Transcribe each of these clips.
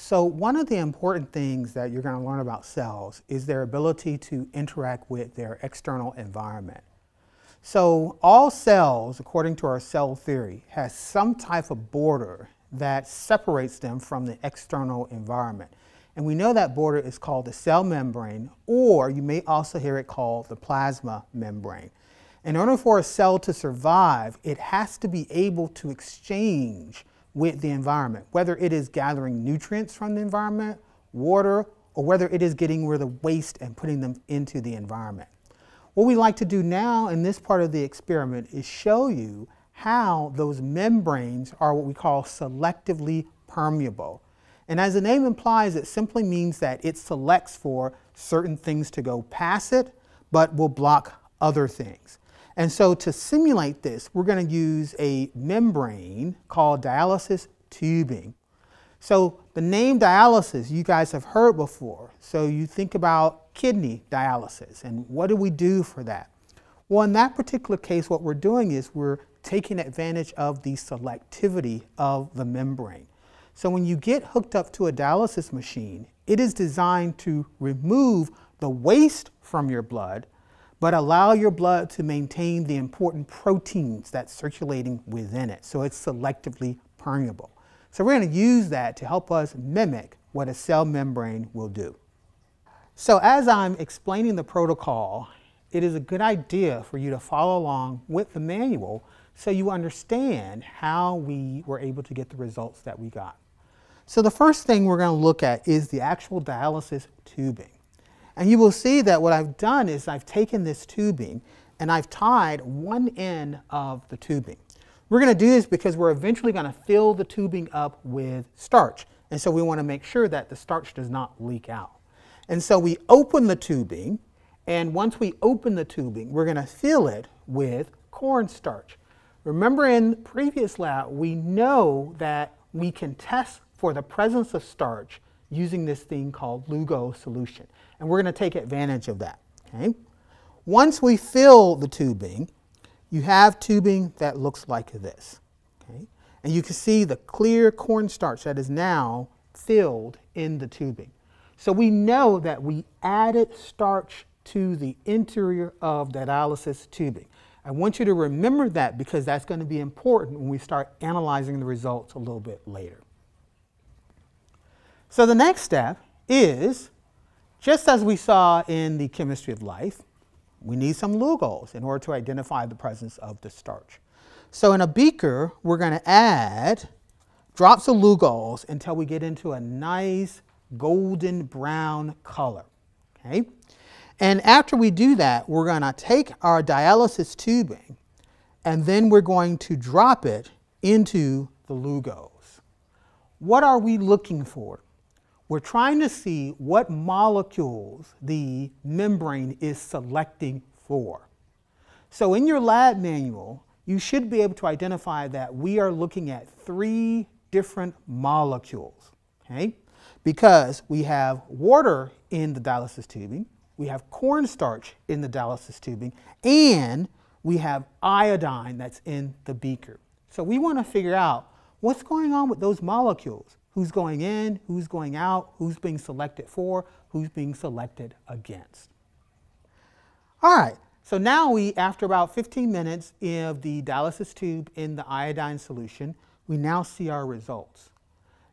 So one of the important things that you're going to learn about cells is their ability to interact with their external environment. So all cells, according to our cell theory, has some type of border that separates them from the external environment. And we know that border is called the cell membrane, or you may also hear it called the plasma membrane. In order for a cell to survive, it has to be able to exchange with the environment, whether it is gathering nutrients from the environment, water, or whether it is getting rid of waste and putting them into the environment. What we like to do now in this part of the experiment is show you how those membranes are what we call selectively permeable. And as the name implies, it simply means that it selects for certain things to go past it, but will block other things. And so to simulate this, we're going to use a membrane called dialysis tubing. So the name dialysis you guys have heard before. So you think about kidney dialysis and what do we do for that? Well, in that particular case, what we're doing is we're taking advantage of the selectivity of the membrane. So when you get hooked up to a dialysis machine, it is designed to remove the waste from your blood but allow your blood to maintain the important proteins that's circulating within it. So it's selectively permeable. So we're going to use that to help us mimic what a cell membrane will do. So as I'm explaining the protocol, it is a good idea for you to follow along with the manual so you understand how we were able to get the results that we got. So the first thing we're going to look at is the actual dialysis tubing. And you will see that what I've done is I've taken this tubing and I've tied one end of the tubing. We're going to do this because we're eventually going to fill the tubing up with starch. And so we want to make sure that the starch does not leak out. And so we open the tubing, and once we open the tubing, we're going to fill it with cornstarch. Remember in previous lab, we know that we can test for the presence of starch using this thing called Lugol's solution. And we're going to take advantage of that. Okay? Once we fill the tubing, you have tubing that looks like this. Okay? And you can see the clear cornstarch that is now filled in the tubing. So we know that we added starch to the interior of the dialysis tubing. I want you to remember that because that's going to be important when we start analyzing the results a little bit later. So the next step is, just as we saw in the chemistry of life, we need some Lugol's in order to identify the presence of the starch. So in a beaker, we're going to add drops of Lugol's until we get into a nice golden brown color. Okay? And after we do that, we're going to take our dialysis tubing and then we're going to drop it into the Lugol's. What are we looking for? We're trying to see what molecules the membrane is selecting for. So in your lab manual, you should be able to identify that we are looking at three different molecules, okay? Because we have water in the dialysis tubing, we have cornstarch in the dialysis tubing, and we have iodine that's in the beaker. So we want to figure out what's going on with those molecules who's going in, who's going out, who's being selected for, who's being selected against. All right, so now we, after about 15 minutes of the dialysis tube in the iodine solution, we now see our results.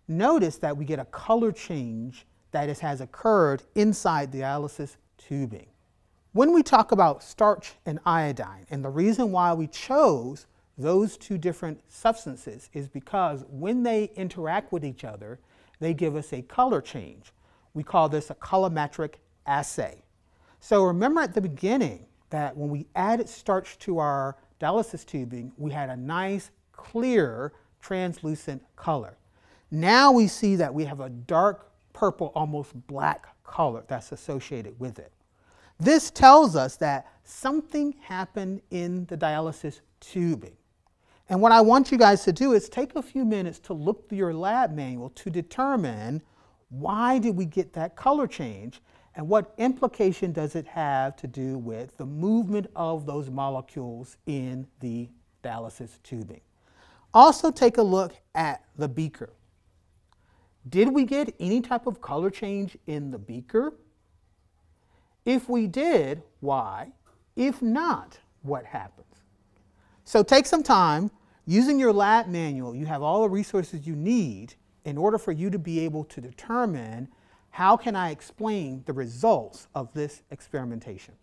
Notice that we get a color change that has occurred inside the dialysis tubing. When we talk about starch and iodine, and the reason why we chose those two different substances is because when they interact with each other, they give us a color change. We call this a colorimetric assay. So remember at the beginning that when we added starch to our dialysis tubing, we had a nice, clear, translucent color. Now we see that we have a dark purple, almost black color that's associated with it. This tells us that something happened in the dialysis tubing. And what I want you guys to do is take a few minutes to look through your lab manual to determine why did we get that color change and what implication does it have to do with the movement of those molecules in the dialysis tubing. Also take a look at the beaker. Did we get any type of color change in the beaker? If we did, why? If not, what happens? So take some time. Using your lab manual, you have all the resources you need in order for you to be able to determine how can I explain the results of this experimentation.